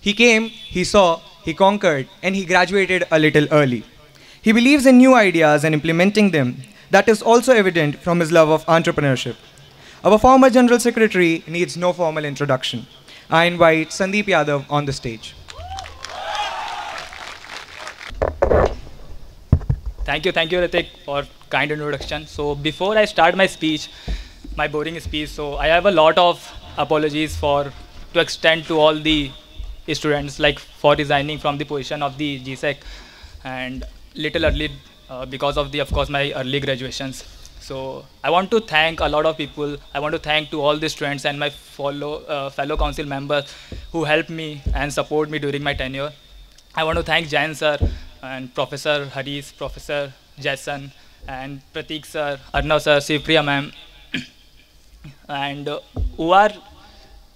He came, he saw, he conquered, and he graduated a little early. He believes in new ideas and implementing them. That is also evident from his love of entrepreneurship. Our former General Secretary needs no formal introduction. I invite Sandeep Yadav on the stage. Thank you, thank you, Ritik, for kind introduction. So before I start my speech, my boring speech, so I have a lot of apologies for to extend to all the students, like for resigning from the position of the GSEC, and little early uh, because of the, of course, my early graduations. So I want to thank a lot of people. I want to thank to all the students and my follow, uh, fellow council members who helped me and support me during my tenure. I want to thank Jain sir and Professor Haris, Professor Jason, and Pratik sir, Arnav sir, Sivpriya ma'am, and who are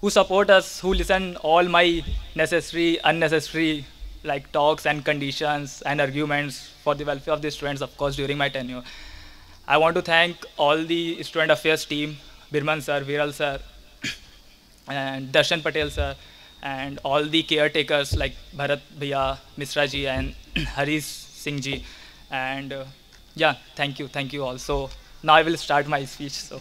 who support us, who listen all my necessary, unnecessary like talks and conditions and arguments for the welfare of the students, of course, during my tenure. I want to thank all the student affairs team, Birman sir, Viral sir, and Darshan Patel sir, and all the caretakers like Bharat Bhaiya, Misra ji, and Haris Singh ji. And uh, yeah, thank you, thank you all. So now I will start my speech. So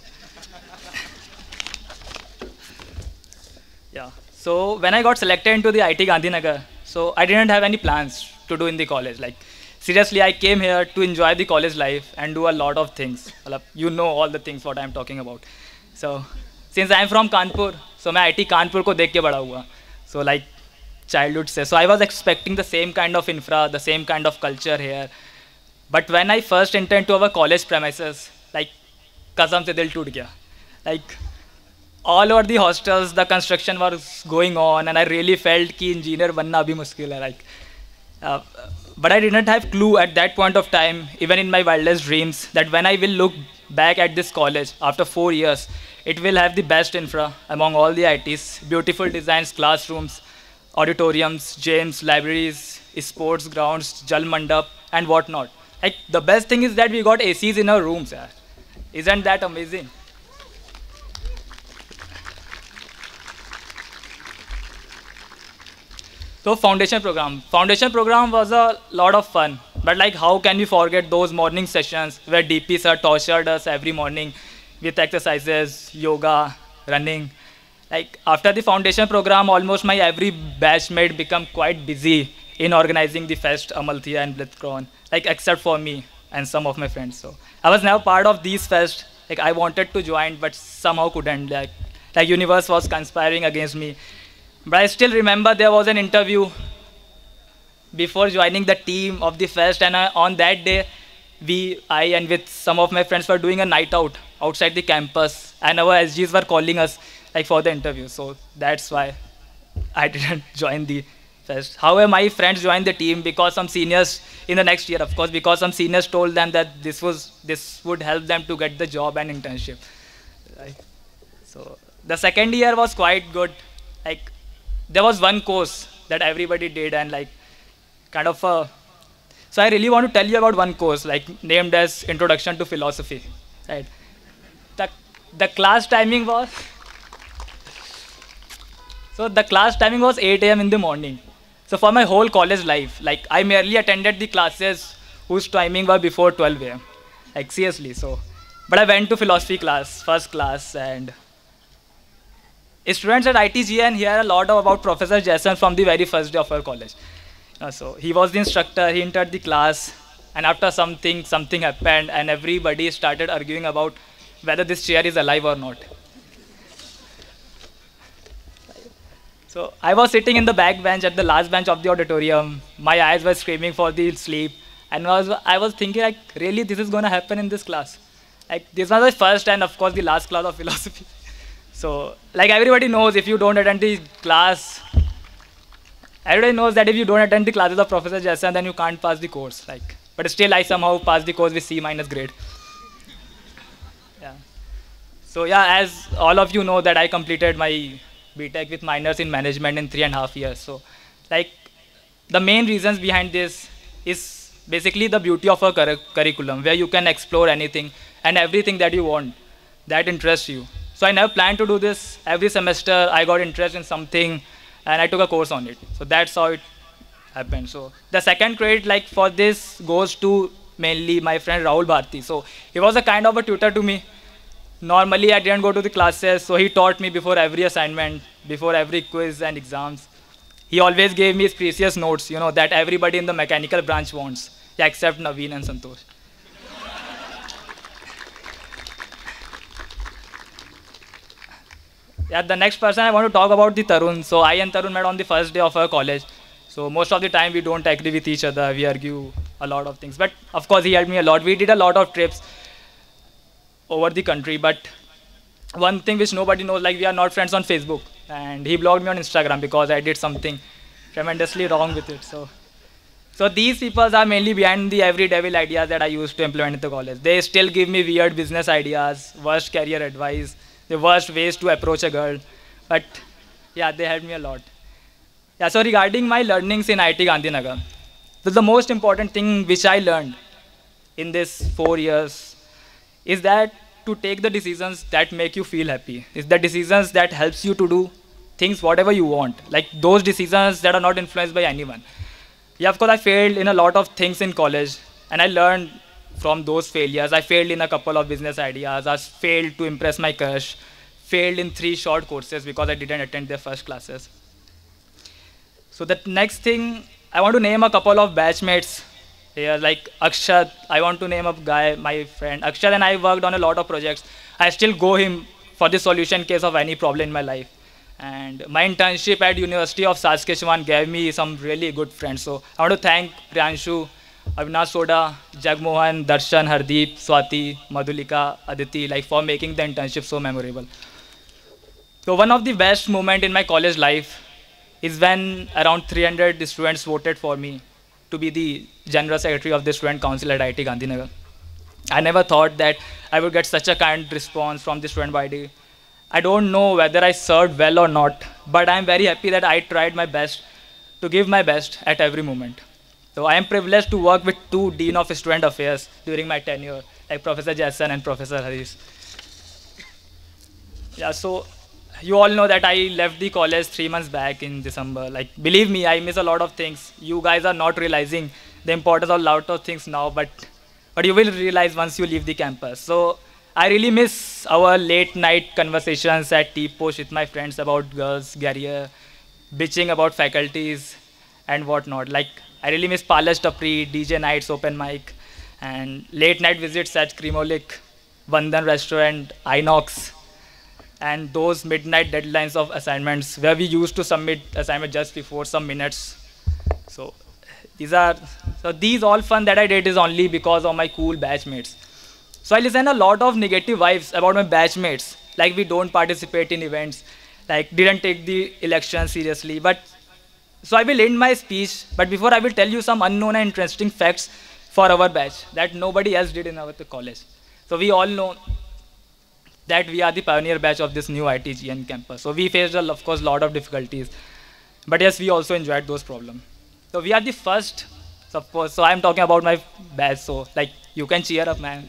Yeah. So when I got selected into the IIT Gandhinagar, so I didn't have any plans to do in the college. Like seriously, I came here to enjoy the college life and do a lot of things. You know all the things what I'm talking about. So since I'm from Kanpur, so मैं IIT Kanpur ko dekhe के बड़ा So like childhood se, So I was expecting the same kind of infra, the same kind of culture here. But when I first entered into our college premises, like कसम se dil toot gaya, Like all over the hostels the construction was going on and i really felt ki engineer banna abhi mushkil hai like uh, but i didn't have clue at that point of time even in my wildest dreams that when i will look back at this college after 4 years it will have the best infra among all the its beautiful designs classrooms auditoriums gyms libraries sports grounds jal mandap and whatnot like the best thing is that we got acs in our rooms yaar. isn't that amazing So foundation program. Foundation program was a lot of fun. But like how can we forget those morning sessions where DP sir tortured us every morning with exercises, yoga, running. Like after the foundation program, almost my every batchmate become quite busy in organizing the fest, Amalthea and Blitzschlag. Like except for me and some of my friends. So I was never part of these fest. Like I wanted to join, but somehow couldn't. Like like universe was conspiring against me. But I still remember there was an interview before joining the team of the fest, and uh, on that day, we, I, and with some of my friends were doing a night out outside the campus, and our SGs were calling us like for the interview. So that's why I didn't join the fest. However, my friends joined the team because some seniors in the next year, of course, because some seniors told them that this was this would help them to get the job and internship. So the second year was quite good. Like there was one course that everybody did and like kind of a, so i really want to tell you about one course like named as introduction to philosophy right? The, the class timing was so the class timing was 8 a.m in the morning. So for my whole college life like i merely attended the classes whose timing were before 12 a.m like seriously so. But i went to philosophy class first class and students at ITGN hear a lot about Professor Jason from the very first day of our college. Uh, so he was the instructor, he entered the class, and after something, something happened, and everybody started arguing about whether this chair is alive or not. So I was sitting in the back bench at the last bench of the auditorium. My eyes were screaming for the sleep, and I was, I was thinking like, really, this is going to happen in this class. Like this was the first and of course the last class of philosophy. So, like everybody knows, if you don't attend the class, everybody knows that if you don't attend the classes of Professor Jason, then you can't pass the course. Like, but still, I somehow passed the course with C minus grade. Yeah. So yeah, as all of you know, that I completed my BTech with minors in management in three and a half years. So, like, the main reasons behind this is basically the beauty of a curriculum, where you can explore anything and everything that you want, that interests you. So I never planned to do this. Every semester, I got interest in something, and I took a course on it. So that's how it happened. So the second credit, like for this, goes to mainly my friend Rahul Bharti. So he was a kind of a tutor to me. Normally, I didn't go to the classes, so he taught me before every assignment, before every quiz and exams. He always gave me his precious notes, you know, that everybody in the mechanical branch wants, except Naveen and Santosh. Yeah, the next person I want to talk about the Tarun. So I and Tarun met on the first day of our college. So most of the time we don't agree with each other. We argue a lot of things. But of course he helped me a lot. We did a lot of trips over the country. But one thing which nobody knows, like we are not friends on Facebook. And he blocked me on Instagram because I did something tremendously wrong with it. So, so these people are mainly behind the every devil ideas that I used to implement in the college. They still give me weird business ideas, worst career advice, the worst ways to approach a girl. But yeah, they helped me a lot. Yeah, so regarding my learnings in IIT Gandhinagar, so the most important thing which I learned in this four years is that to take the decisions that make you feel happy. Is the decisions that helps you to do things whatever you want. Like those decisions that are not influenced by anyone. Yeah, of course I failed in a lot of things in college and I learned from those failures. I failed in a couple of business ideas. I failed to impress my crush. Failed in three short courses because I didn't attend their first classes. So the next thing, I want to name a couple of batchmates here, like Akshat. I want to name a guy, my friend. Akshat and I worked on a lot of projects. I still go him for the solution case of any problem in my life. And my internship at University of Saskatchewan gave me some really good friends. So I want to thank Priyanshu, Avinash Soda, Jagmohan, Darshan, Hardeep, Swati, Madhulika, Aditi, like for making the internship so memorable. So one of the best moment in my college life is when around 300 students voted for me to be the general secretary of the student council at IIT Gandhinagar. I never thought that I would get such a kind response from the student body. I don't know whether I served well or not, but I'm very happy that I tried my best to give my best at every moment. So I am privileged to work with two Dean of Student Affairs during my tenure, like Professor Jason and Professor Harris. Yeah, so you all know that I left the college three months back in December. Like, believe me, I miss a lot of things. You guys are not realizing the importance of a lot of things now, but but you will realize once you leave the campus. So I really miss our late night conversations at tea post with my friends about girls, career, bitching about faculties and whatnot. Like I really miss Palace Tapri, DJ nights, open mic, and late night visits at Cremolik, Vandan restaurant, Inox and those midnight deadlines of assignments where we used to submit assignment just before some minutes. So these are so these all fun that I did is only because of my cool batchmates. So I listen a lot of negative vibes about my batchmates, like we don't participate in events, like didn't take the election seriously. But so I will end my speech, but before I will tell you some unknown and interesting facts for our batch that nobody else did in our college. So we all know that we are the pioneer batch of this new ITGN campus. So we faced, of course, a lot of difficulties. But yes, we also enjoyed those problems. So we are the first, so I'm talking about my batch, so like, you can cheer up, man.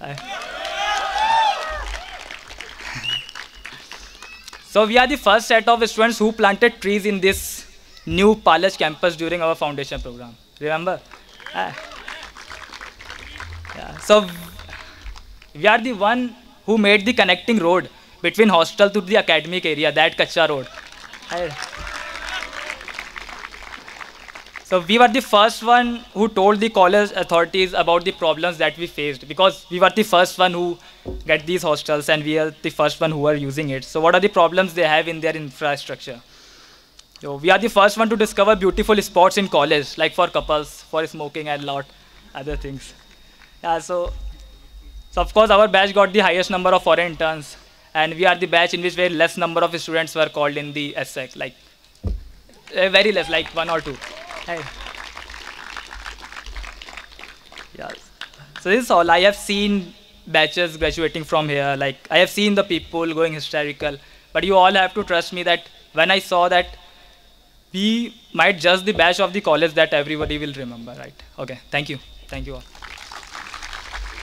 so we are the first set of students who planted trees in this new Palaj campus during our foundation program. Remember? Uh, yeah. So we are the one who made the connecting road between hostel to the academic area, that Kacha road. So we were the first one who told the college authorities about the problems that we faced because we were the first one who get these hostels and we are the first one who are using it. So what are the problems they have in their infrastructure? So we are the first one to discover beautiful spots in college, like for couples, for smoking and lot other things. Yeah, so so of course, our batch got the highest number of foreign interns, and we are the batch in which very less number of students were called in the SSEC, like uh, very less, like one or two. Hey. Yeah. So this is all. I have seen batches graduating from here. Like I have seen the people going hysterical, but you all have to trust me that when I saw that we might judge the batch of the college that everybody will remember, right? Okay. Thank you. Thank you all.